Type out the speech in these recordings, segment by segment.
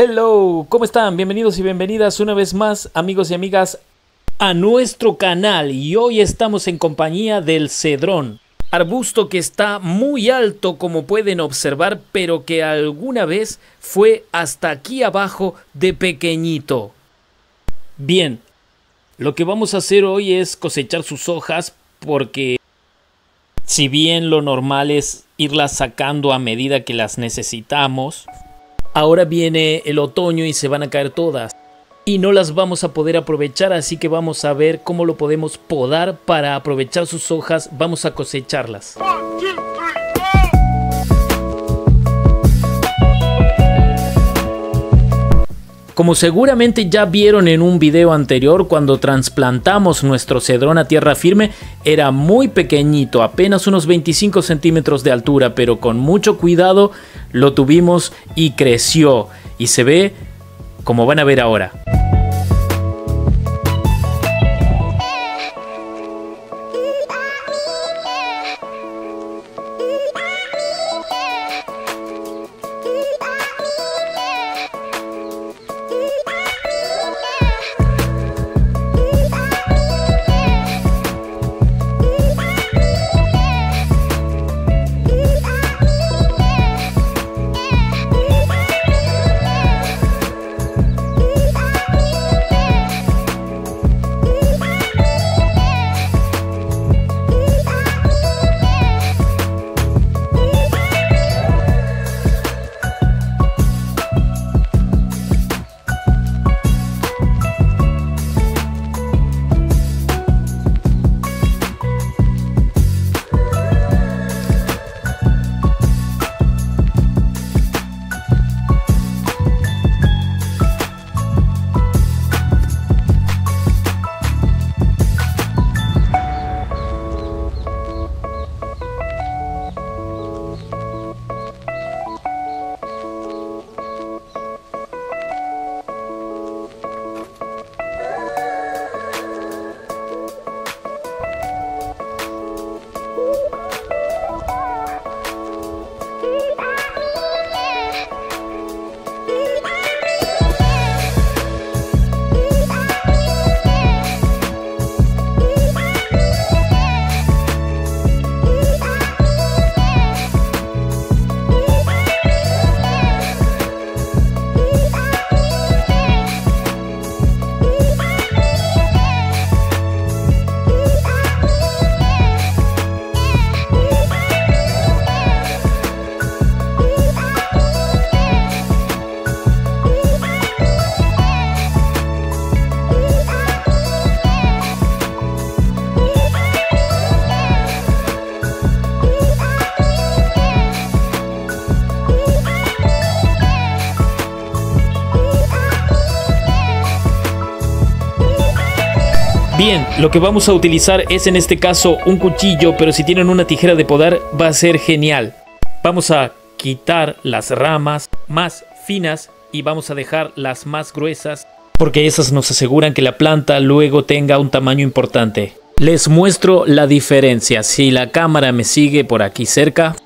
Hello, ¿cómo están? Bienvenidos y bienvenidas una vez más, amigos y amigas, a nuestro canal. Y hoy estamos en compañía del cedrón, arbusto que está muy alto como pueden observar, pero que alguna vez fue hasta aquí abajo de pequeñito. Bien, lo que vamos a hacer hoy es cosechar sus hojas porque si bien lo normal es irlas sacando a medida que las necesitamos, Ahora viene el otoño y se van a caer todas. Y no las vamos a poder aprovechar, así que vamos a ver cómo lo podemos podar para aprovechar sus hojas. Vamos a cosecharlas. Como seguramente ya vieron en un video anterior, cuando trasplantamos nuestro cedrón a tierra firme, era muy pequeñito, apenas unos 25 centímetros de altura, pero con mucho cuidado lo tuvimos y creció. Y se ve como van a ver ahora. Bien, lo que vamos a utilizar es en este caso un cuchillo, pero si tienen una tijera de podar va a ser genial. Vamos a quitar las ramas más finas y vamos a dejar las más gruesas porque esas nos aseguran que la planta luego tenga un tamaño importante. Les muestro la diferencia. Si la cámara me sigue por aquí cerca,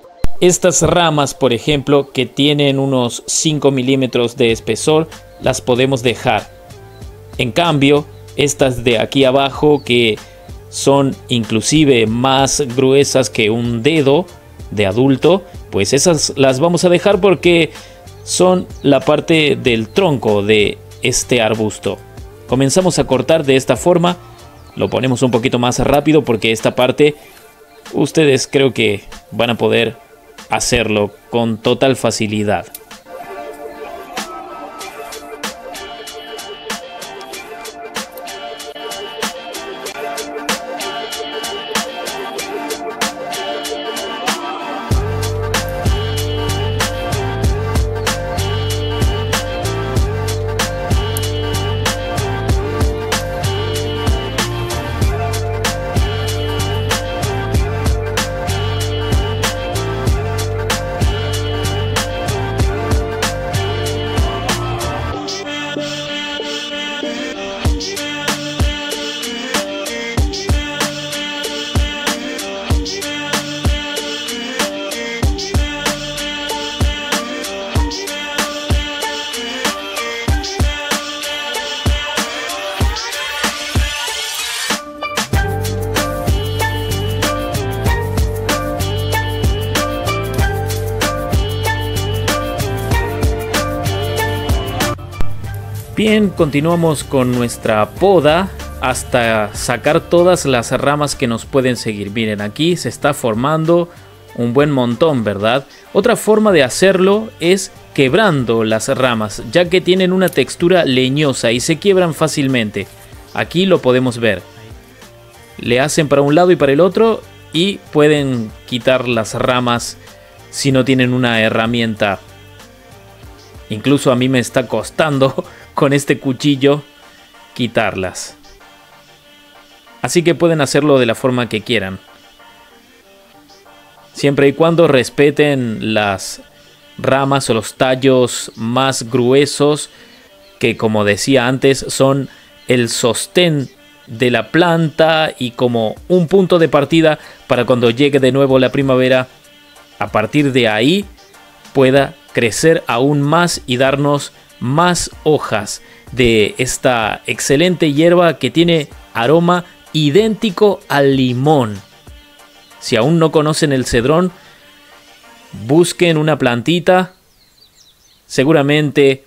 estas ramas, por ejemplo, que tienen unos 5 milímetros de espesor, las podemos dejar. En cambio, estas de aquí abajo que son inclusive más gruesas que un dedo de adulto, pues esas las vamos a dejar porque son la parte del tronco de este arbusto. Comenzamos a cortar de esta forma, lo ponemos un poquito más rápido porque esta parte ustedes creo que van a poder hacerlo con total facilidad. Bien, continuamos con nuestra poda hasta sacar todas las ramas que nos pueden seguir. Miren, aquí se está formando un buen montón, ¿verdad? Otra forma de hacerlo es quebrando las ramas, ya que tienen una textura leñosa y se quiebran fácilmente. Aquí lo podemos ver. Le hacen para un lado y para el otro y pueden quitar las ramas si no tienen una herramienta. Incluso a mí me está costando con este cuchillo quitarlas. Así que pueden hacerlo de la forma que quieran. Siempre y cuando respeten las ramas o los tallos más gruesos que como decía antes son el sostén de la planta y como un punto de partida para cuando llegue de nuevo la primavera, a partir de ahí pueda crecer aún más y darnos más hojas de esta excelente hierba que tiene aroma idéntico al limón. Si aún no conocen el cedrón, busquen una plantita. Seguramente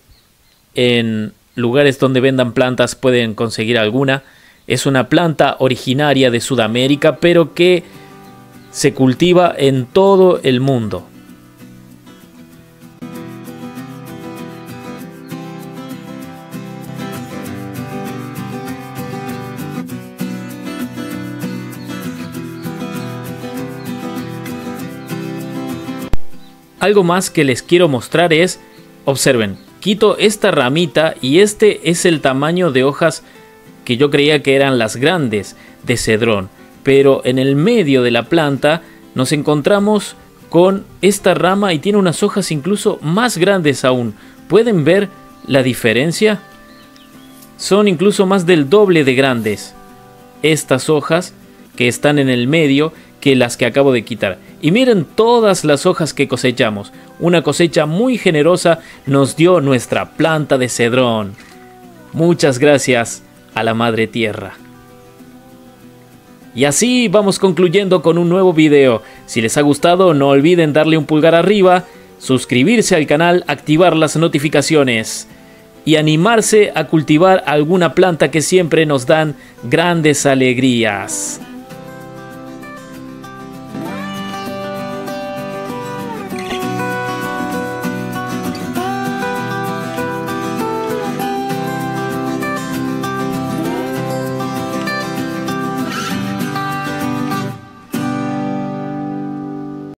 en lugares donde vendan plantas pueden conseguir alguna. Es una planta originaria de Sudamérica, pero que se cultiva en todo el mundo. Algo más que les quiero mostrar es, observen, quito esta ramita y este es el tamaño de hojas que yo creía que eran las grandes de cedrón. Pero en el medio de la planta nos encontramos con esta rama y tiene unas hojas incluso más grandes aún. ¿Pueden ver la diferencia? Son incluso más del doble de grandes estas hojas que están en el medio que las que acabo de quitar. Y miren todas las hojas que cosechamos. Una cosecha muy generosa nos dio nuestra planta de cedrón. Muchas gracias a la Madre Tierra. Y así vamos concluyendo con un nuevo video. Si les ha gustado no olviden darle un pulgar arriba, suscribirse al canal, activar las notificaciones y animarse a cultivar alguna planta que siempre nos dan grandes alegrías.